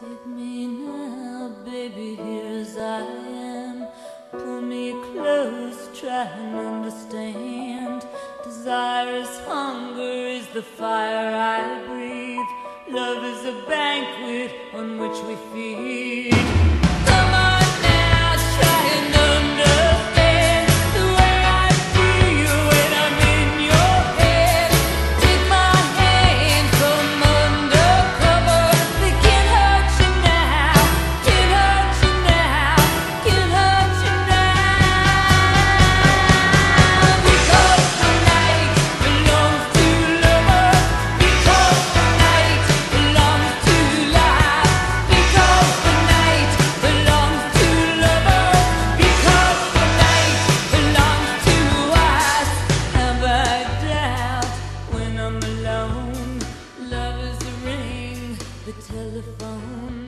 Take me now, baby, here as I am. Pull me close, try and understand. Desire is hunger, is the fire I breathe. Love is a banquet on which we feed. Alone? Love is the ring, the telephone.